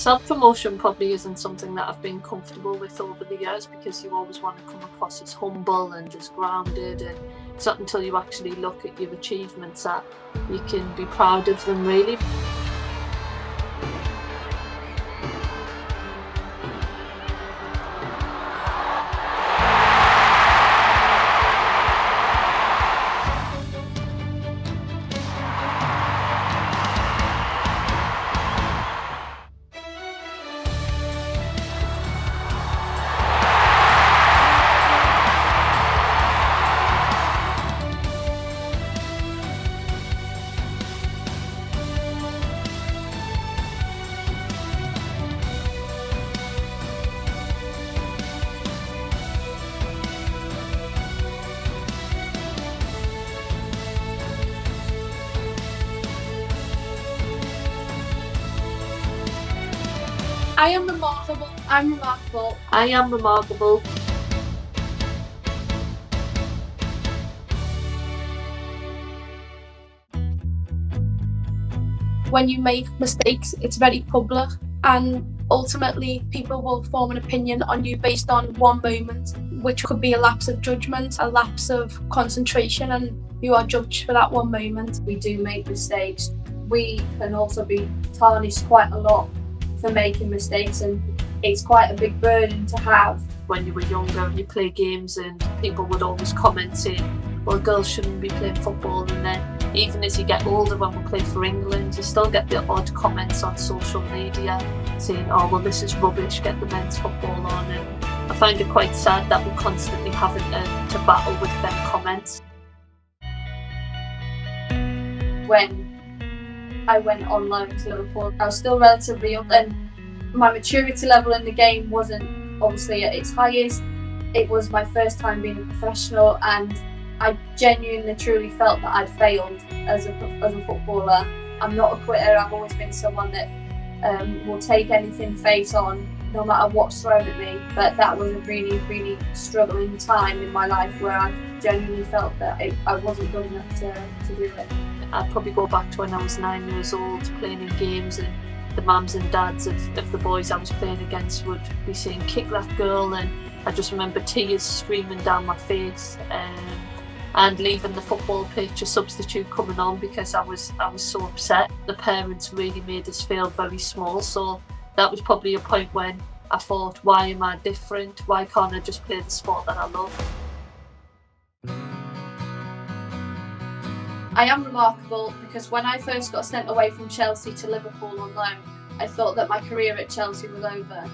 Self promotion probably isn't something that I've been comfortable with over the years because you always want to come across as humble and as grounded and it's not until you actually look at your achievements that you can be proud of them really. I am remarkable. I'm remarkable. I am remarkable. When you make mistakes, it's very public, and ultimately, people will form an opinion on you based on one moment, which could be a lapse of judgment, a lapse of concentration, and you are judged for that one moment. We do make mistakes. We can also be tarnished quite a lot for making mistakes, and it's quite a big burden to have. When you were younger and you play games and people would always comment saying, well, girls shouldn't be playing football. And then even as you get older, when we play for England, you still get the odd comments on social media saying, oh, well, this is rubbish, get the men's football on. And I find it quite sad that we're constantly having to, to battle with them comments. When I went on loan to Liverpool, I was still relatively young and my maturity level in the game wasn't obviously at its highest. It was my first time being a professional and I genuinely truly felt that I'd failed as a, as a footballer. I'm not a quitter, I've always been someone that um, will take anything face on no matter what's thrown at me. But that was a really, really struggling time in my life where I genuinely felt that it, I wasn't good enough to, to do it. I'd probably go back to when I was nine years old playing in games and the mums and dads of, of the boys I was playing against would be saying kick that girl and I just remember tears streaming down my face um, and leaving the football pitch a substitute coming on because I was I was so upset. The parents really made us feel very small so that was probably a point when I thought why am I different? Why can't I just play the sport that I love I am remarkable because when I first got sent away from Chelsea to Liverpool on loan, I thought that my career at Chelsea was over.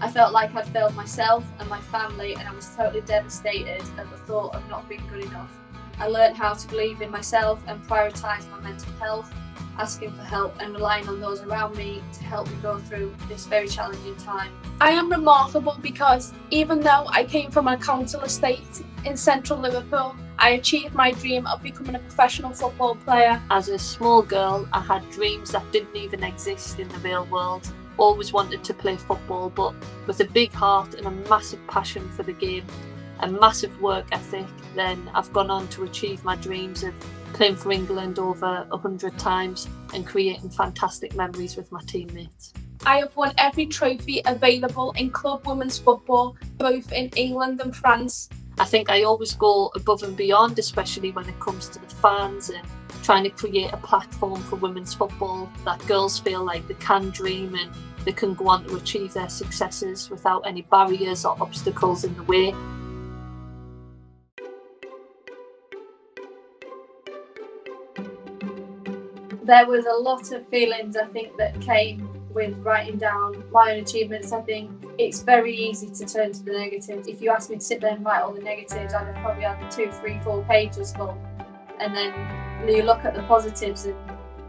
I felt like I'd failed myself and my family, and I was totally devastated at the thought of not being good enough. I learned how to believe in myself and prioritise my mental health, asking for help and relying on those around me to help me go through this very challenging time. I am remarkable because even though I came from a council estate in central Liverpool, I achieved my dream of becoming a professional football player. As a small girl, I had dreams that didn't even exist in the real world. Always wanted to play football, but with a big heart and a massive passion for the game, a massive work ethic, then I've gone on to achieve my dreams of playing for England over a hundred times and creating fantastic memories with my teammates. I have won every trophy available in club women's football, both in England and France. I think I always go above and beyond, especially when it comes to the fans and trying to create a platform for women's football that girls feel like they can dream and they can go on to achieve their successes without any barriers or obstacles in the way. There was a lot of feelings I think that came with writing down my own achievements. I think it's very easy to turn to the negatives. If you asked me to sit there and write all the negatives, I'd have probably had two, three, four pages full. And then you look at the positives and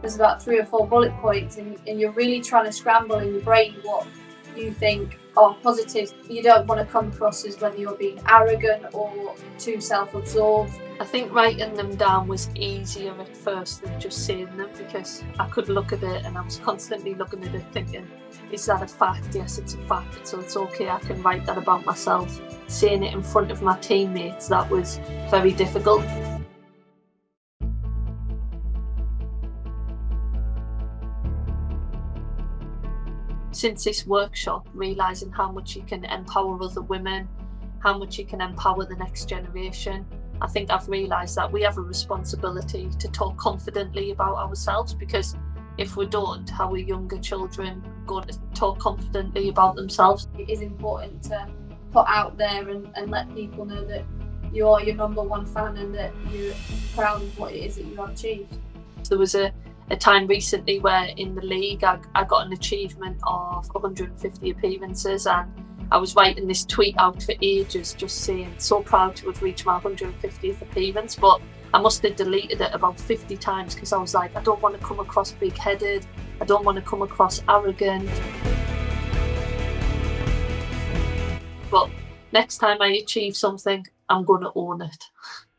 there's about three or four bullet points and, and you're really trying to scramble in your brain what you think are positives. You don't want to come across as whether you're being arrogant or too self-absorbed. I think writing them down was easier at first than just saying them because I could look at it and I was constantly looking at it thinking, is that a fact? Yes, it's a fact. So it's okay, I can write that about myself. Saying it in front of my teammates, that was very difficult. Since this workshop, realizing how much you can empower other women, how much you can empower the next generation. I think I've realised that we have a responsibility to talk confidently about ourselves because if we don't, how are younger children going to talk confidently about themselves? It is important to put out there and, and let people know that you are your number one fan and that you're proud of what it is that you have achieved. There was a, a time recently where in the league I, I got an achievement of 150 appearances and I was writing this tweet out for ages just saying so proud to have reached my 150th appearance but I must have deleted it about 50 times because I was like I don't want to come across big headed I don't want to come across arrogant. But next time I achieve something I'm going to own it